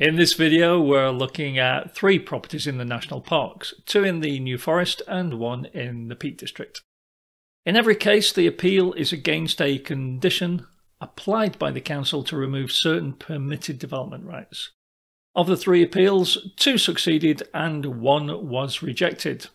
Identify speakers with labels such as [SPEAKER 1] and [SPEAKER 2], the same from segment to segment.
[SPEAKER 1] In this video, we're looking at three properties in the national parks, two in the New Forest and one in the Peak District. In every case, the appeal is against a condition applied by the council to remove certain permitted development rights. Of the three appeals, two succeeded and one was rejected.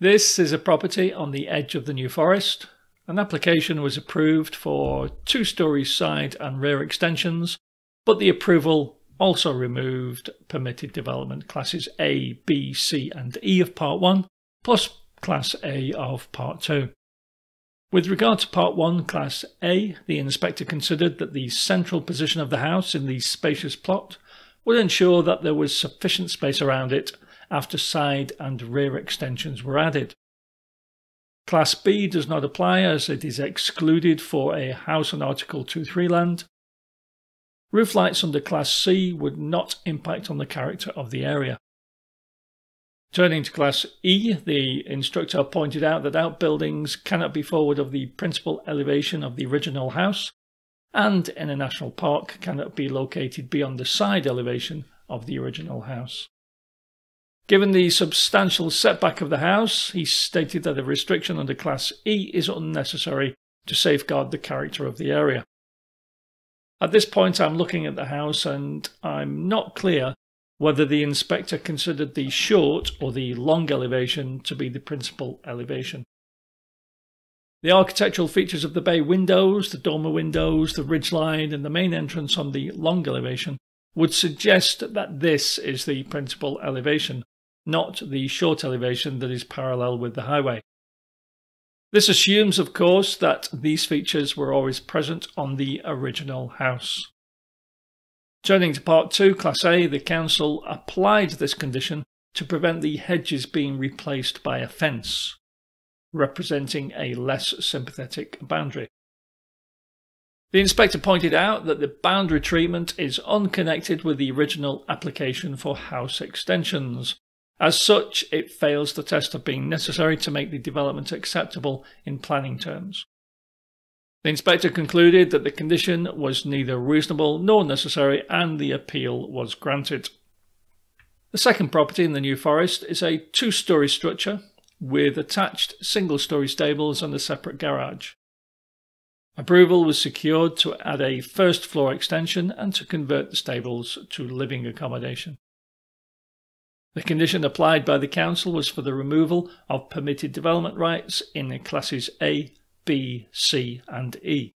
[SPEAKER 1] This is a property on the edge of the New Forest. An application was approved for two story side and rear extensions but the approval also removed permitted development classes A, B, C, and E of Part 1, plus Class A of Part 2. With regard to Part 1, Class A, the inspector considered that the central position of the house in the spacious plot would ensure that there was sufficient space around it after side and rear extensions were added. Class B does not apply as it is excluded for a house on Article 2.3 land Roof lights under Class C would not impact on the character of the area. Turning to Class E, the instructor pointed out that outbuildings cannot be forward of the principal elevation of the original house, and in a national park cannot be located beyond the side elevation of the original house. Given the substantial setback of the house, he stated that a restriction under Class E is unnecessary to safeguard the character of the area. At this point, I'm looking at the house and I'm not clear whether the inspector considered the short or the long elevation to be the principal elevation. The architectural features of the bay windows, the dormer windows, the ridgeline, and the main entrance on the long elevation would suggest that this is the principal elevation, not the short elevation that is parallel with the highway. This assumes, of course, that these features were always present on the original house. Turning to Part 2, Class A, the Council applied this condition to prevent the hedges being replaced by a fence, representing a less sympathetic boundary. The inspector pointed out that the boundary treatment is unconnected with the original application for house extensions, as such, it fails the test of being necessary to make the development acceptable in planning terms. The inspector concluded that the condition was neither reasonable nor necessary and the appeal was granted. The second property in the New Forest is a two story structure with attached single story stables and a separate garage. Approval was secured to add a first floor extension and to convert the stables to living accommodation. The condition applied by the Council was for the removal of permitted development rights in classes A, B, C and E.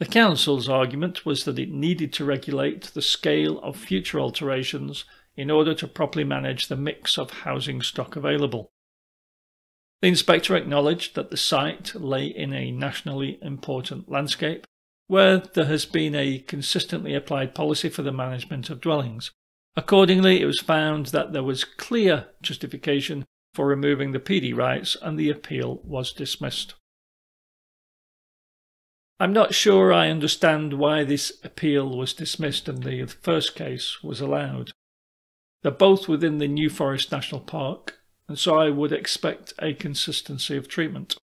[SPEAKER 1] The Council's argument was that it needed to regulate the scale of future alterations in order to properly manage the mix of housing stock available. The inspector acknowledged that the site lay in a nationally important landscape where there has been a consistently applied policy for the management of dwellings, Accordingly, it was found that there was clear justification for removing the PD rights and the appeal was dismissed. I'm not sure I understand why this appeal was dismissed and the first case was allowed. They're both within the New Forest National Park, and so I would expect a consistency of treatment.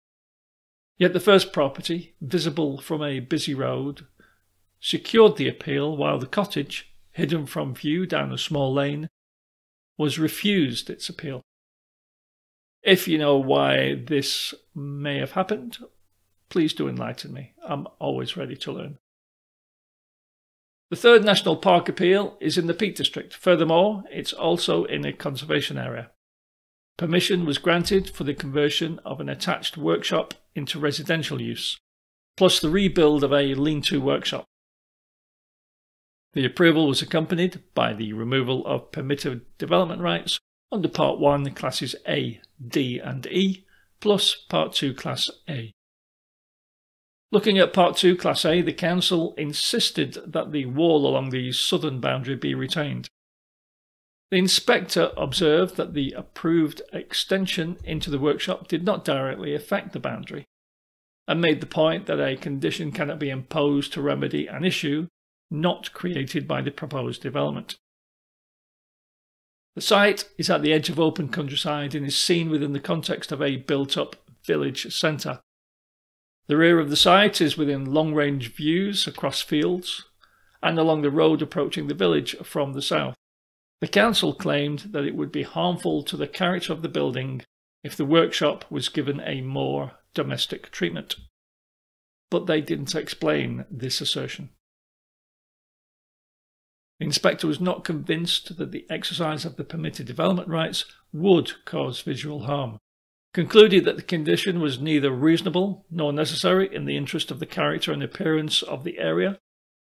[SPEAKER 1] Yet the first property, visible from a busy road, secured the appeal while the cottage, hidden from view down a small lane, was refused its appeal. If you know why this may have happened, please do enlighten me. I'm always ready to learn. The third national park appeal is in the Peak District. Furthermore, it's also in a conservation area. Permission was granted for the conversion of an attached workshop into residential use, plus the rebuild of a lean to workshop. The approval was accompanied by the removal of permitted development rights under Part 1 Classes A, D and E, plus Part 2 Class A. Looking at Part 2 Class A, the Council insisted that the wall along the southern boundary be retained. The inspector observed that the approved extension into the workshop did not directly affect the boundary, and made the point that a condition cannot be imposed to remedy an issue not created by the proposed development. The site is at the edge of open countryside and is seen within the context of a built up village centre. The rear of the site is within long range views across fields, and along the road approaching the village from the south. The council claimed that it would be harmful to the character of the building if the workshop was given a more domestic treatment. But they didn't explain this assertion. The inspector was not convinced that the exercise of the permitted development rights would cause visual harm, concluded that the condition was neither reasonable nor necessary in the interest of the character and appearance of the area.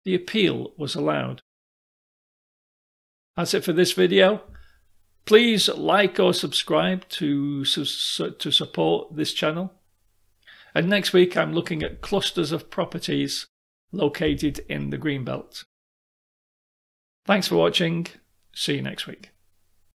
[SPEAKER 1] The appeal was allowed. That's it for this video. Please like or subscribe to, to support this channel. And next week I'm looking at clusters of properties located in the Greenbelt. Thanks for watching. See you next week.